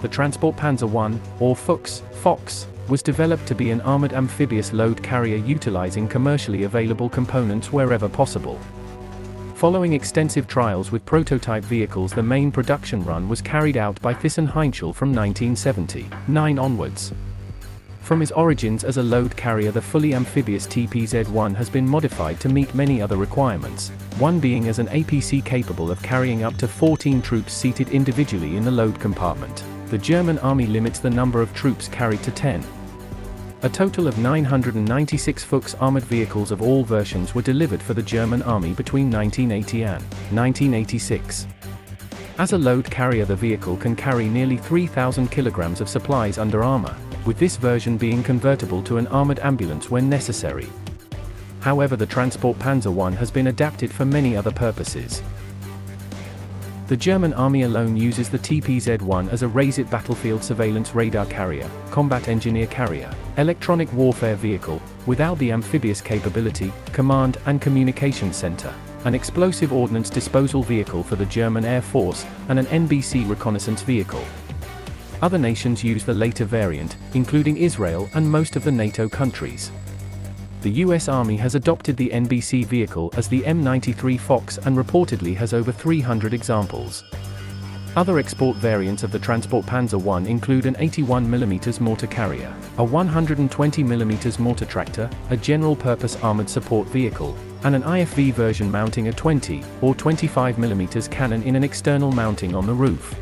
The Transport Panzer I, or Fuchs, Fox, was developed to be an armored amphibious load carrier utilizing commercially available components wherever possible. Following extensive trials with prototype vehicles the main production run was carried out by Thyssen-Henschel from 1979 onwards. From its origins as a load carrier the fully amphibious TPZ-1 has been modified to meet many other requirements, one being as an APC capable of carrying up to 14 troops seated individually in the load compartment. The German army limits the number of troops carried to 10. A total of 996 Fuchs armored vehicles of all versions were delivered for the German army between 1980 and 1986. As a load carrier the vehicle can carry nearly 3,000 kilograms of supplies under armor, with this version being convertible to an armored ambulance when necessary. However the Transport Panzer I has been adapted for many other purposes. The German army alone uses the TPZ-1 as a RASIT battlefield surveillance radar carrier, combat engineer carrier, electronic warfare vehicle, without the amphibious capability, command and communication center, an explosive ordnance disposal vehicle for the German Air Force, and an NBC reconnaissance vehicle. Other nations use the later variant, including Israel and most of the NATO countries. The US Army has adopted the NBC vehicle as the M93 Fox and reportedly has over 300 examples. Other export variants of the Transport Panzer I include an 81mm mortar carrier, a 120mm mortar tractor, a general-purpose armored support vehicle, and an IFV version mounting a 20 or 25mm cannon in an external mounting on the roof.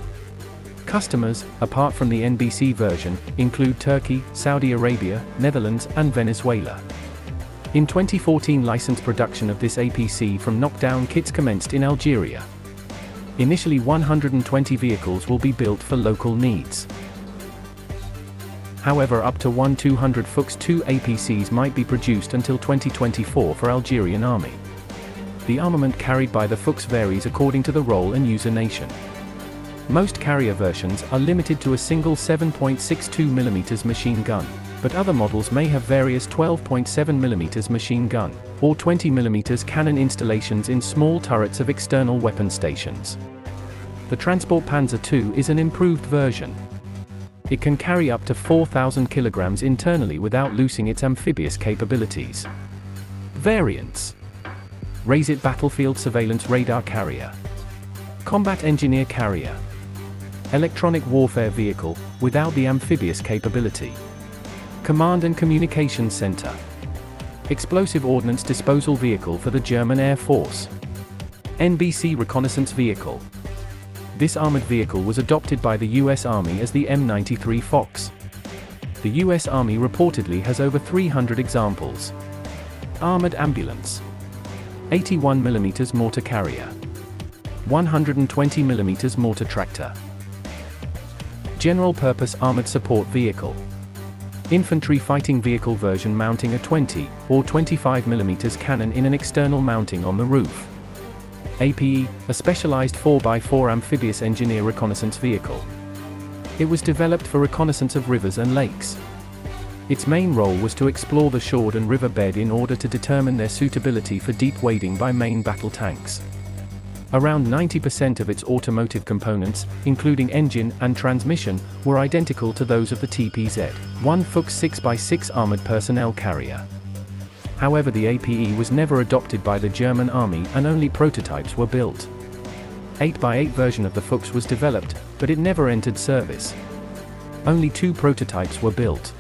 Customers, apart from the NBC version, include Turkey, Saudi Arabia, Netherlands, and Venezuela. In 2014 licensed production of this APC from knockdown kits commenced in Algeria. Initially 120 vehicles will be built for local needs. However up to 1 200 Fuchs 2 APCs might be produced until 2024 for Algerian army. The armament carried by the Fuchs varies according to the role and user nation. Most carrier versions are limited to a single 7.62mm machine gun, but other models may have various 12.7mm machine gun, or 20mm cannon installations in small turrets of external weapon stations. The Transport Panzer II is an improved version. It can carry up to 4,000 kilograms internally without losing its amphibious capabilities. Variants RASIT Battlefield Surveillance Radar Carrier Combat Engineer Carrier Electronic Warfare Vehicle, without the amphibious capability. Command and Communications Center. Explosive Ordnance Disposal Vehicle for the German Air Force. NBC Reconnaissance Vehicle. This armored vehicle was adopted by the US Army as the M93 Fox. The US Army reportedly has over 300 examples. Armored Ambulance. 81mm mortar carrier. 120mm mortar tractor. General Purpose Armored Support Vehicle. Infantry Fighting Vehicle version mounting a 20 or 25mm cannon in an external mounting on the roof. APE, a specialized 4x4 amphibious engineer reconnaissance vehicle. It was developed for reconnaissance of rivers and lakes. Its main role was to explore the shore and river bed in order to determine their suitability for deep wading by main battle tanks. Around 90% of its automotive components, including engine and transmission, were identical to those of the TPZ, one Fuchs 6x6 armored personnel carrier. However the APE was never adopted by the German army and only prototypes were built. 8x8 version of the Fuchs was developed, but it never entered service. Only two prototypes were built.